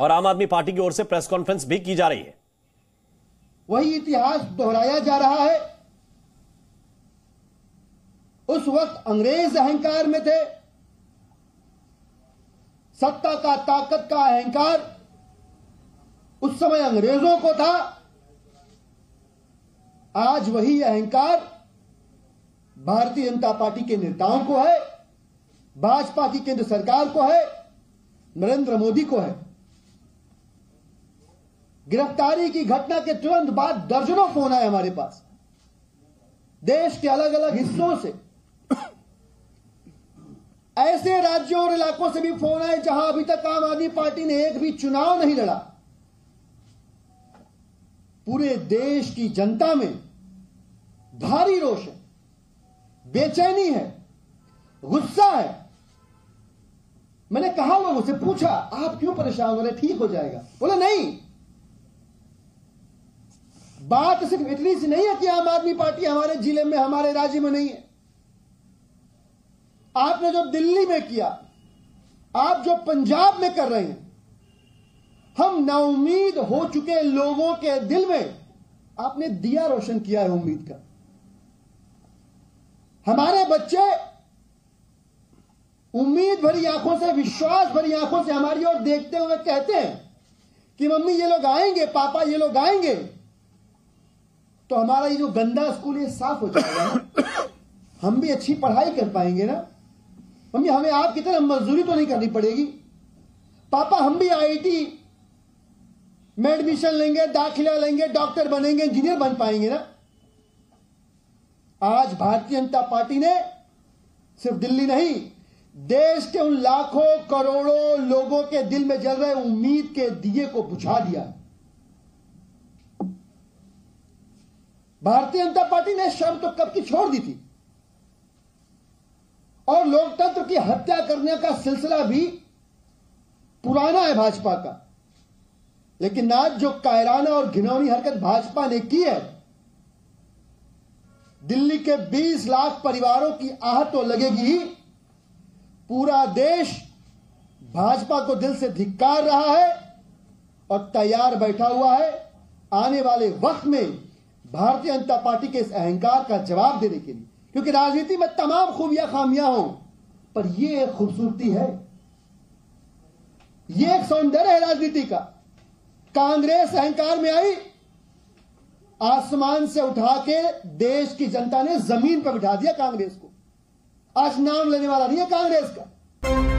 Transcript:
और आम आदमी पार्टी की ओर से प्रेस कॉन्फ्रेंस भी की जा रही है। वही इतिहास दोहराया जा रहा है। उस वक्त अंग्रेज़ अहंकार में थे। सत्ता का ताकत का अहंकार उस समय अंग्रेज़ों को था। आज वही अहंकार भारतीय जनता पार्टी के नेताओं को है, भाजपा की केंद्र सरकार को है, नरेंद्र मोदी को है। गिरफ्तारी की घटना के तुरंत बाद दर्जनों फ़ोन आए हमारे पास। देश के अलग अलग हिस्सों से। ऐसे राज्यों और इलाकों से भी फ़ोन आए जहाँ अभी तक आम आदमी पार्टी ने एक भी चुनाव नहीं लड़ा। पूरे देश की जनता में भारी रोष है, बेचैनी है, गुस्सा है। मैंने कहा लोगों से, पूछा, आप क्यों परेशान हो रहे ठीक हो जाएगा। बोले, नहीं बात सिर्फ़ इतनी सी नहीं है कि आम आदमी पार्टी हमारे ज़िले में, हमारे राज्य में नहीं है। आपने जो दिल्ली में किया, आप जो पंजाब में कर रहे हैं, हम नाउमीद हो चुके लोगों के दिल में। आपने दिया रोशन किया है उम्मीद का। हमारे बच्चे उम्मीद भरी आँखों से, विश्वास भरी आँखों से हमारी ओर देखते हुए कहते हैं कि मम्मी, ये लोग आएँगे, पापा, ये लोग आएँगे। तो हमारा ये जो गंदा स्कूल ये साफ़ हो जाएगा हम भी अच्छी पढ़ाई कर पाएँगे ना। मम्मी, हमें आपकी तरह मजदूरी तो नहीं करनी पड़ेगी। पापा, हम भी आईटी में एडमिशन लेंगे, दाखिला लेंगे डॉक्टर बनेंगे इंजीनियर बन पाएँगे ना। आज भारतीय जनता पार्टी ने सिर्फ़ दिल्ली नहीं, देश के उन लाखों करोड़ों लोगों के दिल में जल रहे उम्मीद के दिए को बुझा दिया। भारतीय जनता पार्टी ने शर्म तो कब की छोड़ दी थी? और लोकतंत्र की हत्या करने का सिलसिला भी पुराना है भाजपा का। लेकिन आज जो कायराना और घिनौनी हरकत भाजपा ने की है, दिल्ली के 20 लाख परिवारों की आहत तो लगेगी ही। पूरा देश भाजपा को दिल से धिक्कार रहा है और तैयार बैठा हुआ है। आने वाले वक्त में भारतीय जनता पार्टी के इस अहंकार का जवाब देने के लिए, क्योंकि राजनीति में तमाम खूबियाँ खामियाँ हों, पर यह एक खूबसूरती है। यह एक सौंदर्य है राजनीति का। कांग्रेस अहंकार में आई, आसमान से उठा के देश की जनता ने ज़मीन पर बिठा दिया कांग्रेस को। आज नाम लेने वाला नहीं है कांग्रेस का।